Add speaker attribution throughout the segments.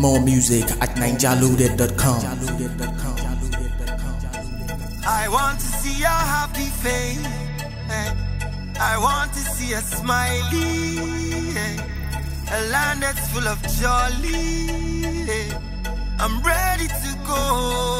Speaker 1: More music at ninjalude.com. I want to see a happy face. Eh. I want to see a smiley. Eh. A land that's full of jolly. Eh. I'm ready to go.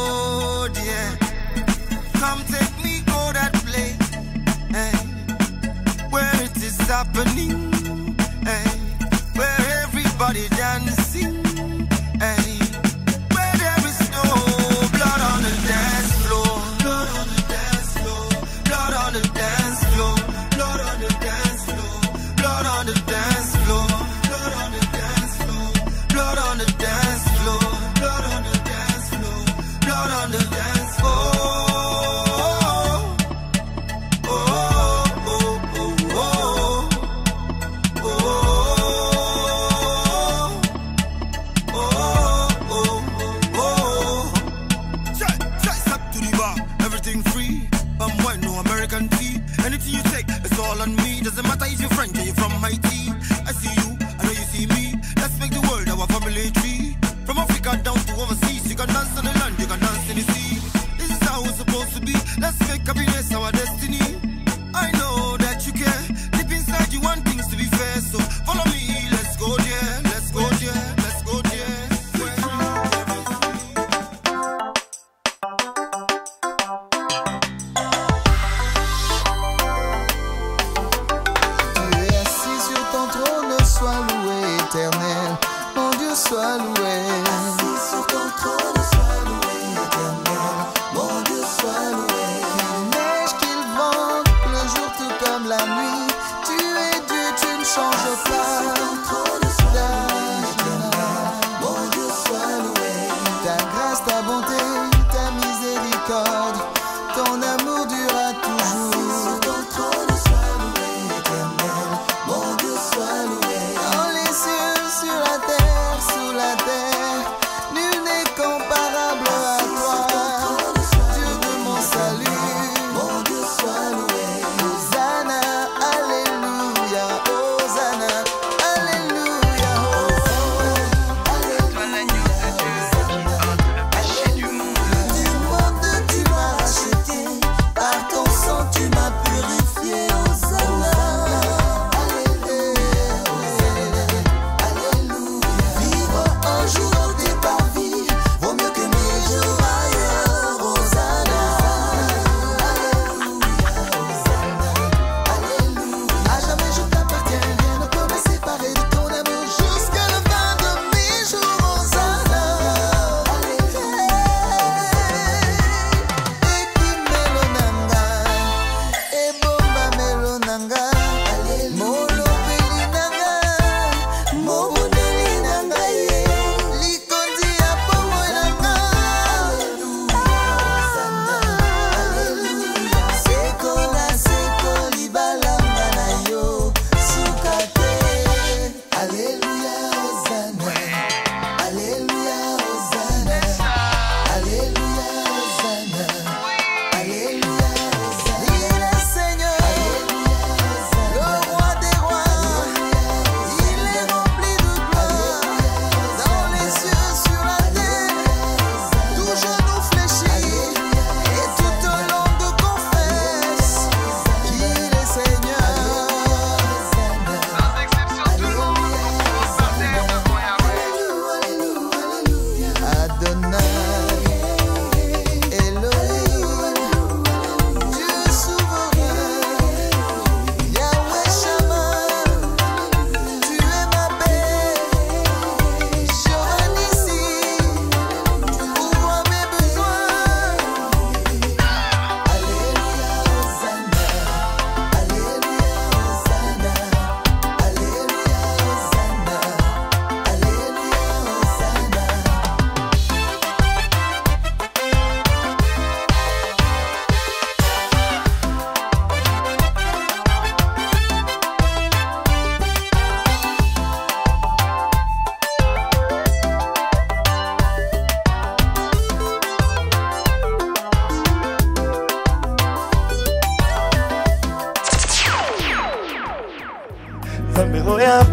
Speaker 2: J'ai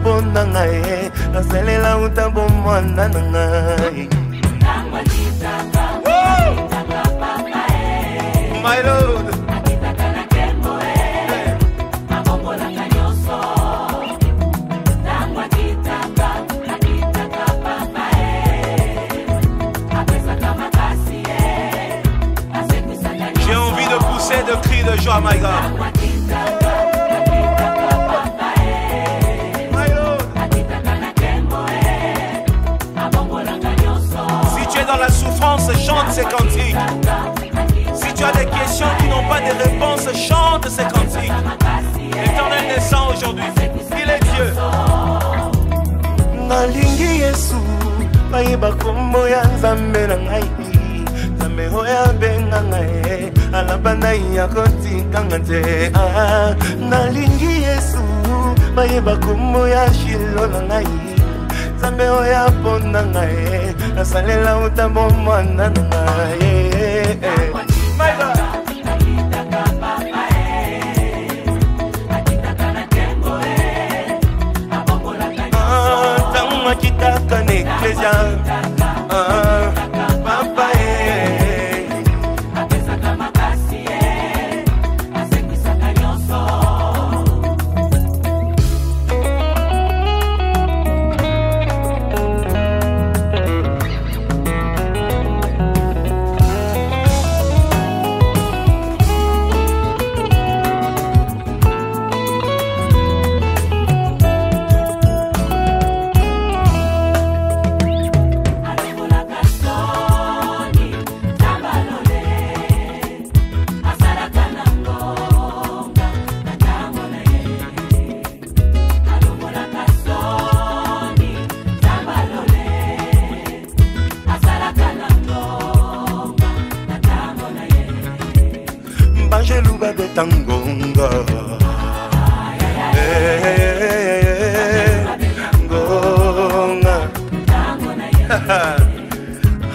Speaker 2: envie de pousser de cris de joie, my God.
Speaker 3: ces cantiques. Si tu as des questions qui n'ont pas de réponse, chante ces cantiques. L'éternel
Speaker 2: descend aujourd'hui. Il est Dieu. nalingi yesu nayeba kombo ya nzambe na ngai nzambe oyo abenga ngai alaba ya kotikanga te ah, nalingi yesu nayeba kombo ya shilo ngai nzambe oyo aponda ngai nasalela otambo mwana na ngai ah, ntango akitaka na eklesia ah,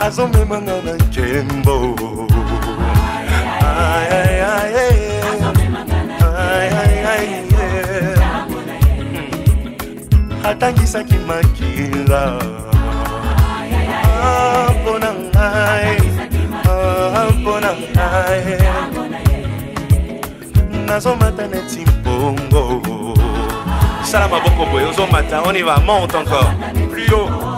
Speaker 2: azomemanga na nkembo eh. eh. atangisaki makila ah, mpona ngai ah, mpona ngai nazomata neti
Speaker 3: mbongo sala maboko boye ozomata on y va monte encore plus haut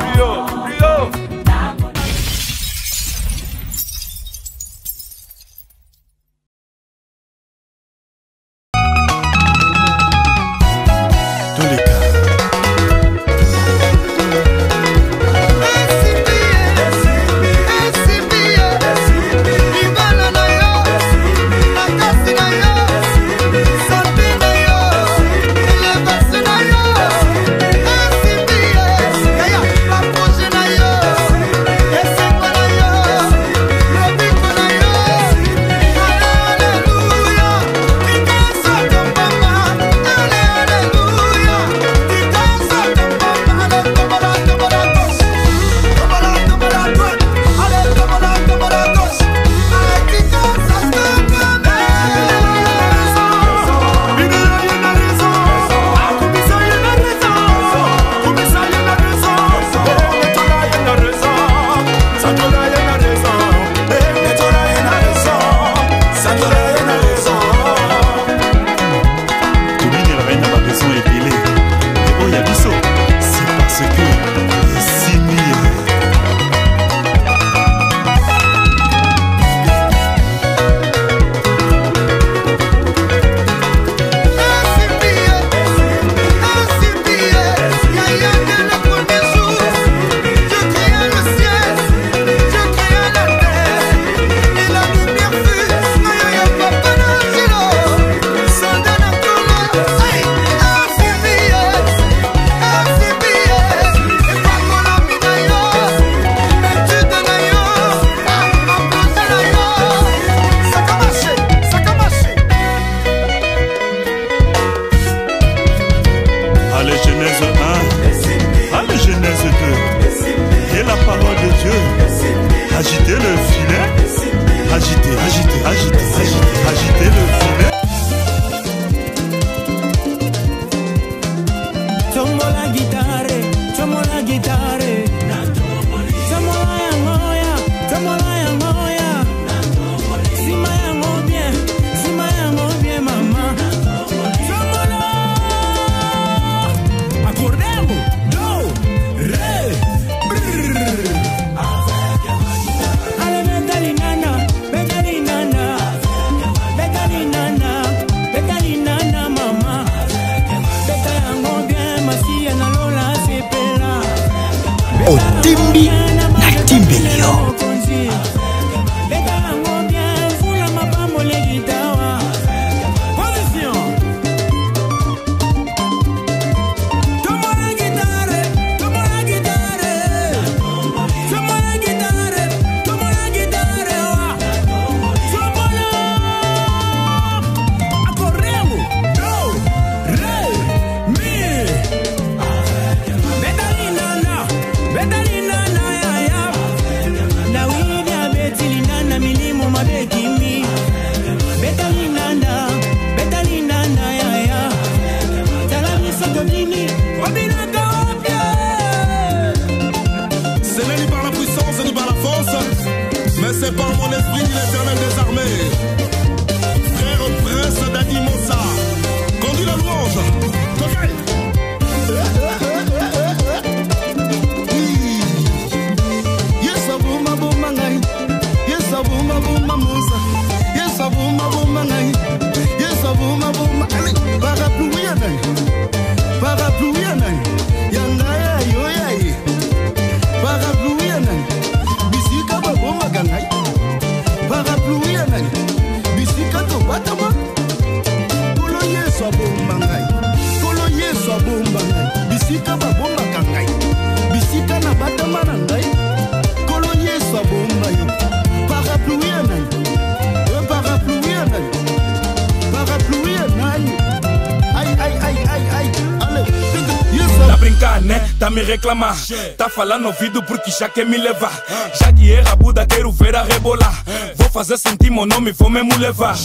Speaker 3: me reclamar. Tá falando ouvido porque já quer me levar. Já que é Buda, quero ver a rebolar. É. Vou fazer sentir meu nome, vou mesmo levar.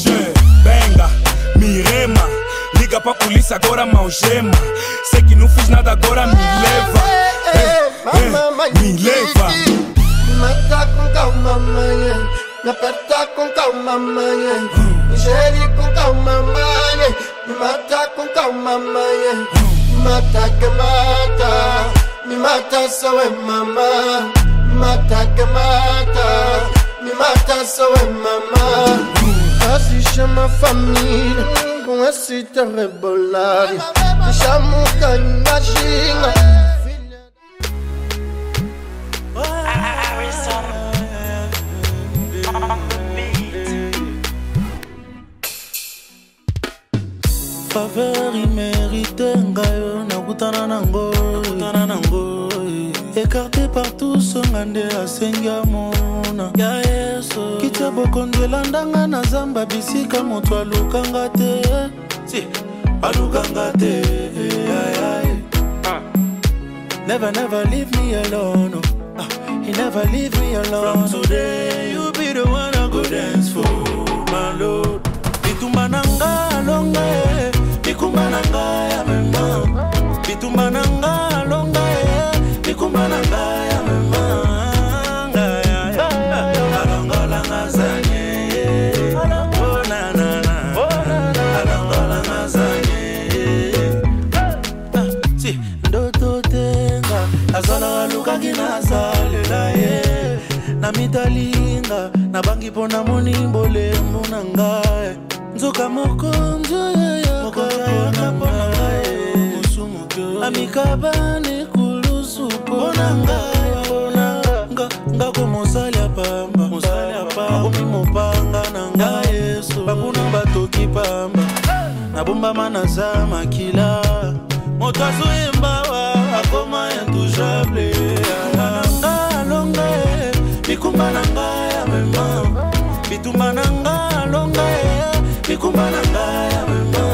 Speaker 3: Benga, me rema. Liga pra polícia agora, malgema. Sei que não fiz nada agora, me leva.
Speaker 4: É, é, me leva. Me tá com calma, mãe. Me aperta com calma, mãe. Me gere com calma, mãe. Me mata com calma, mãe. Me ah. mata que mata. mi mata sawe mama mata kamata mi mata sawe mama
Speaker 1: asi chama família com esse terrebolado
Speaker 4: chamo canhajinha
Speaker 3: faveur imerite ngai nakutana nango ekarte partout songa nde asengi amona ya na zamba bisika moto alukanga te si alukanga te ah. Never, never leave me alone. No. Uh, ah, he never leave me alone. From today, you be the one I go dance for, my lord. Bitumba nanga longa, bikumba nanga ya bitumba nanga likumba na ngai ya memanga alongolanga zanye oh, alongolanga zanye ah, ndoto tenga azalaka lukaki nasalela ye na mitalinga nabangi mpo namoni mbolembu na ngai nzoka moko nzoyayaka mpona ngai amikabane nabombama naza makila moto azoyembawa akoma intouchable nanga alonga e mikumba na nga ya mema bitumba na nga alonga e mikumba na nga ya mema